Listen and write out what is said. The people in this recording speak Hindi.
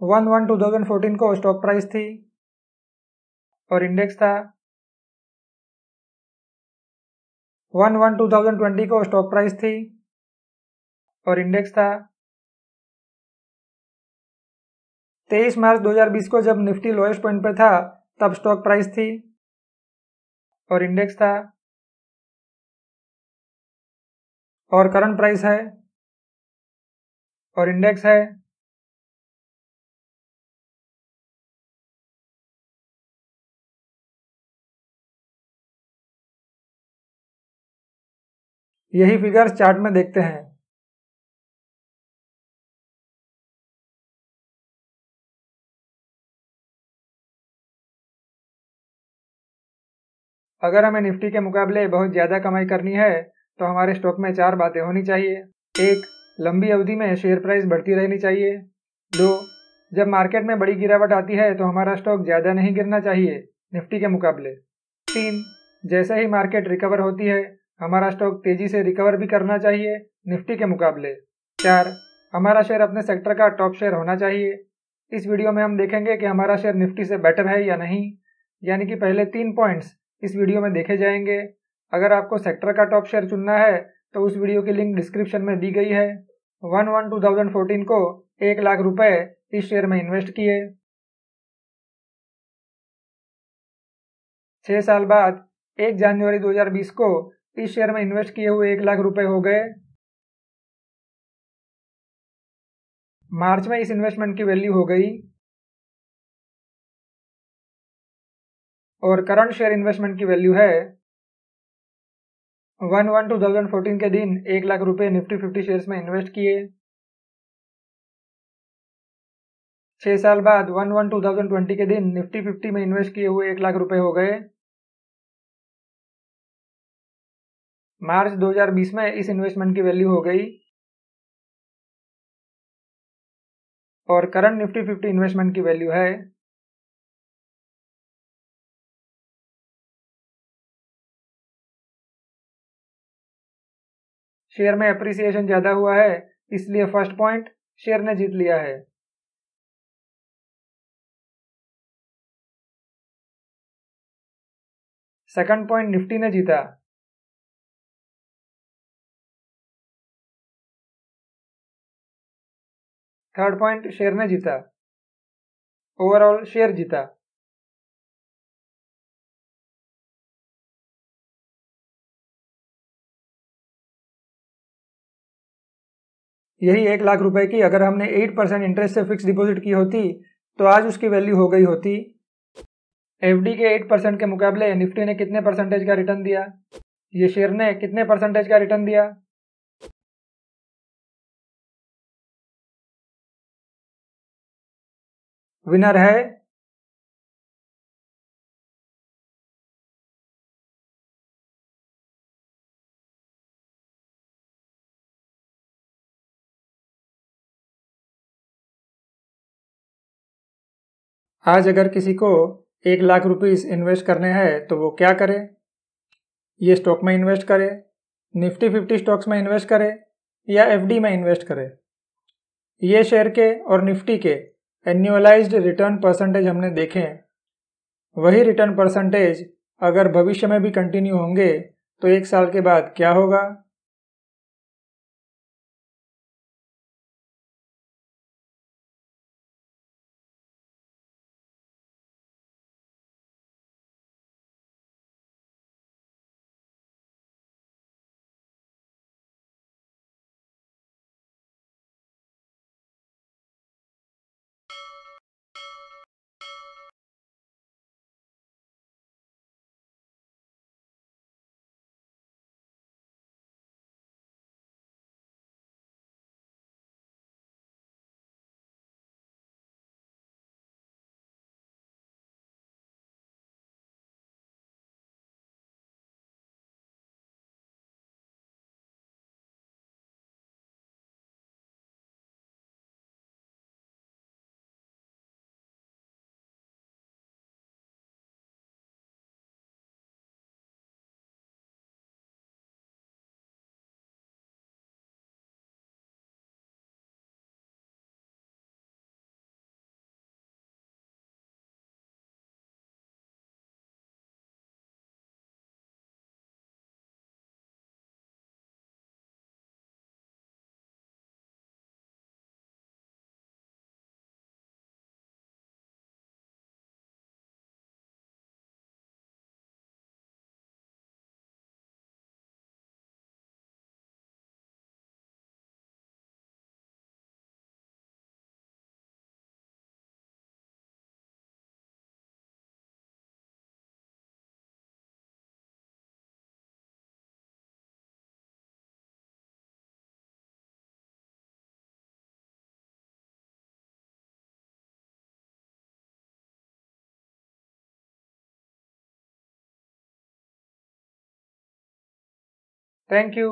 One one two thousand fourteen को स्टॉक प्राइस थी और इंडेक्स था। One one two thousand twenty को स्टॉक प्राइस थी और इंडेक्स था। तेईस मार्च 2020 को जब निफ्टी लोएस्ट पॉइंट पे था, तब स्टॉक प्राइस थी और इंडेक्स था। और करंट प्राइस है और इंडेक्स है। यही फिगर्स चार्ट में देखते हैं। अगर हमें निफ्टी के मुकाबले बहुत ज़्यादा कमाई करनी है तो हमारे स्टॉक में चार बातें होनी चाहिए। एक, लंबी अवधि में शेयर प्राइस बढ़ती रहनी चाहिए। दो, जब मार्केट में बड़ी गिरावट आती है तो हमारा स्टॉक ज़्यादा नहीं गिरना चाहिए निफ्टी के मुकाबले। तीन, जैसे ही मार्केट रिकवर होती है हमारा स्टॉक तेज़ी से रिकवर भी करना चाहिए, निफ्टी के मुकाबले। चार, हमारा शेयर अपने सेक्टर का टॉप शेयर होना चाहिए। इस वीडियो में हम देखेंगे कि हमारा शेयर निफ्टी से बेटर है या नहीं, यानी कि पहले तीन पॉइंट्स इस वीडियो में देखे जाएँगे। अगर आपको सेक्टर का टॉप शेयर चुनना है तो उस वीडियो की लिंक डिस्क्रिप्शन में दी गई है। One one two thousand fourteen को एक लाख रुपए इस शेयर में इन्वेस्ट किए। छह साल बाद, एक जनवरी 2020 को इस शेयर में इन्वेस्ट किए हुए एक लाख रुपए हो गए। मार्च में इस इन्वेस्टमेंट की वैल्यू हो गई। और करंट शेयर इन्वेस्टमेंट की वैल्यू है one one two thousand fourteen के दिन एक लाख रुपए निफ्टी फिफ्टी शेयर्स में इन्वेस्ट किए। छह साल बाद one one two thousand twenty के दिन निफ्टी फिफ्टी में इन्वेस्ट किए हुए एक लाख रुपए हो गए। मार्च 2020 में इस इन्वेस्टमेंट की वैल्यू हो गई और करंट निफ्टी फिफ्टी इन्वेस्टमेंट की वैल्यू है। शेयर में अप्रिसिएशन ज़्यादा हुआ है, इसलिए फ़र्स्ट पॉइंट शेयर ने जीत लिया है। सेकंड पॉइंट निफ्टी ने जीता। थर्ड पॉइंट शेयर ने जीता। ओवरऑल शेयर जीता। यही एक लाख रुपए की अगर हमने एट परसेंट इंटरेस्ट से फिक्स डिपॉजिट की होती तो आज उसकी वैल्यू हो गई होती। एफडी के एट परसेंट के मुकाबले निफ्टी ने कितने परसेंटेज का रिटर्न दिया? ये शेयर ने कितने परसेंटेज का रिटर्न दिया? विनर है। आज अगर किसी को एक लाख रुपीस इन्वेस्ट करने हैं तो वो क्या करे? ये स्टॉक में इन्वेस्ट करे, निफ्टी फिफ्टी स्टॉक्स में इन्वेस्ट करे, या एफडी में इन्वेस्ट करे? ये शेयर के और निफ्टी के एन्यूअलाइज्ड रिटर्न परसेंटेज हमने देखे वही रिटर्न परसेंटेज अगर भविष्य में भी कंटिन्यू होंगे तो एक साल के बाद क्या होगा? Thank you